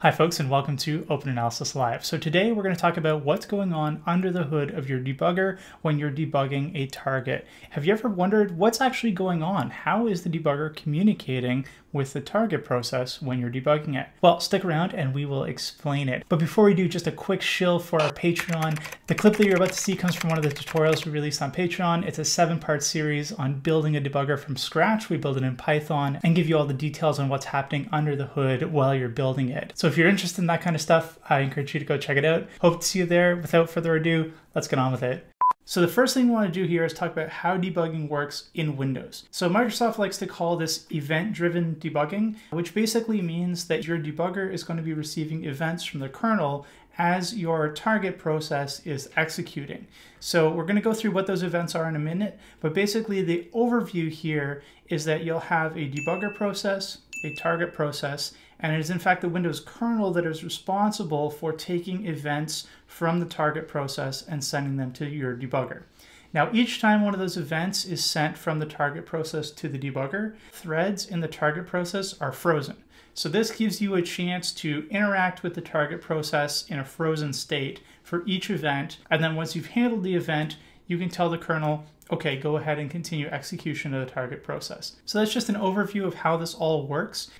Hi folks and welcome to Open Analysis Live. So today we're going to talk about what's going on under the hood of your debugger when you're debugging a target. Have you ever wondered what's actually going on? How is the debugger communicating with the target process when you're debugging it? Well, stick around and we will explain it. But before we do, just a quick shill for our Patreon. The clip that you're about to see comes from one of the tutorials we released on Patreon. It's a seven part series on building a debugger from scratch. We build it in Python and give you all the details on what's happening under the hood while you're building it. So if you're interested in that kind of stuff, I encourage you to go check it out. Hope to see you there. Without further ado, let's get on with it. So the first thing we want to do here is talk about how debugging works in Windows. So Microsoft likes to call this event-driven debugging, which basically means that your debugger is going to be receiving events from the kernel as your target process is executing. So we're going to go through what those events are in a minute, but basically the overview here is that you'll have a debugger process, a target process, and it is in fact the Windows kernel that is responsible for taking events from the target process and sending them to your debugger. Now, each time one of those events is sent from the target process to the debugger, threads in the target process are frozen. So this gives you a chance to interact with the target process in a frozen state for each event. And then once you've handled the event, you can tell the kernel, okay, go ahead and continue execution of the target process. So that's just an overview of how this all works.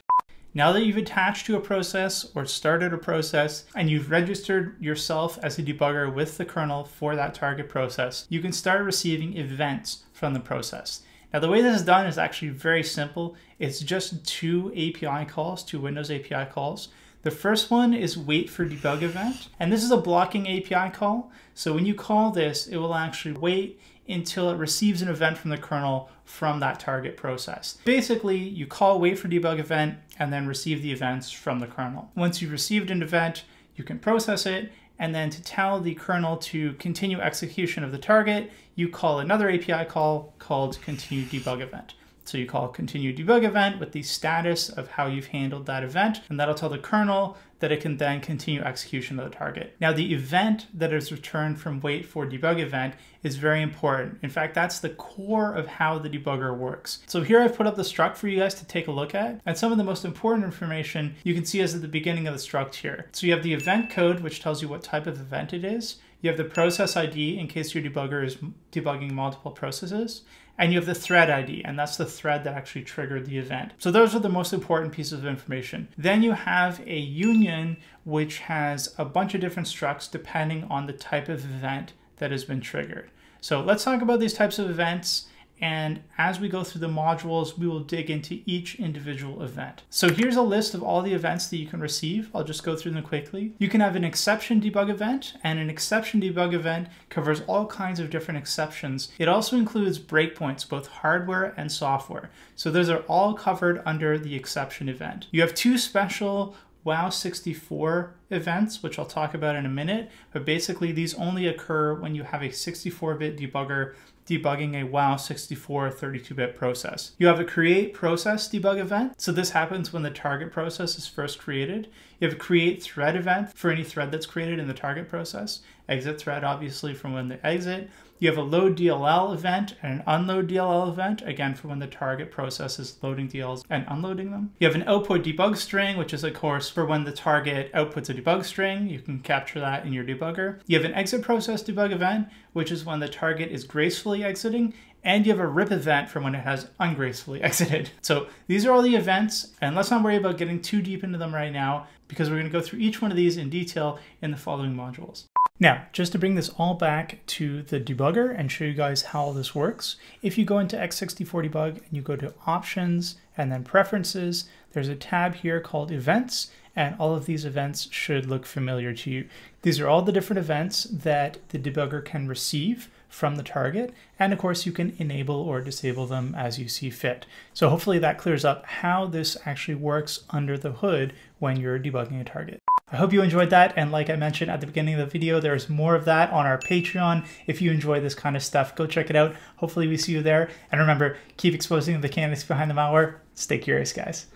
Now that you've attached to a process or started a process and you've registered yourself as a debugger with the kernel for that target process, you can start receiving events from the process. Now the way this is done is actually very simple. It's just two API calls, two Windows API calls. The first one is wait for debug event, and this is a blocking API call. So when you call this, it will actually wait until it receives an event from the kernel from that target process. Basically, you call wait for debug event and then receive the events from the kernel. Once you've received an event, you can process it and then to tell the kernel to continue execution of the target, you call another API call called continue debug event. So you call continue debug event with the status of how you've handled that event, and that'll tell the kernel that it can then continue execution of the target. Now the event that is returned from wait for debug event is very important. In fact, that's the core of how the debugger works. So here I've put up the struct for you guys to take a look at, and some of the most important information you can see is at the beginning of the struct here. So you have the event code, which tells you what type of event it is. You have the process ID in case your debugger is debugging multiple processes. And you have the thread ID, and that's the thread that actually triggered the event. So those are the most important pieces of information. Then you have a union, which has a bunch of different structs depending on the type of event that has been triggered. So let's talk about these types of events and as we go through the modules, we will dig into each individual event. So here's a list of all the events that you can receive. I'll just go through them quickly. You can have an exception debug event, and an exception debug event covers all kinds of different exceptions. It also includes breakpoints, both hardware and software. So those are all covered under the exception event. You have two special WOW64 events, which I'll talk about in a minute, but basically these only occur when you have a 64-bit debugger debugging a WOW 64 32-bit process. You have a create process debug event. So this happens when the target process is first created. You have a create thread event for any thread that's created in the target process. Exit thread, obviously, from when they exit. You have a load DLL event and an unload DLL event, again, for when the target process is loading DLLs and unloading them. You have an output debug string, which is, of course, for when the target outputs a debug string. You can capture that in your debugger. You have an exit process debug event, which is when the target is gracefully exiting and you have a rip event from when it has ungracefully exited. So these are all the events, and let's not worry about getting too deep into them right now because we're going to go through each one of these in detail in the following modules. Now, just to bring this all back to the debugger and show you guys how this works, if you go into x64 debug and you go to options and then preferences, there's a tab here called events and all of these events should look familiar to you. These are all the different events that the debugger can receive from the target. And of course, you can enable or disable them as you see fit. So hopefully that clears up how this actually works under the hood when you're debugging a target. I hope you enjoyed that. And like I mentioned at the beginning of the video, there's more of that on our Patreon. If you enjoy this kind of stuff, go check it out. Hopefully we see you there. And remember, keep exposing the candidates behind the malware. Stay curious, guys.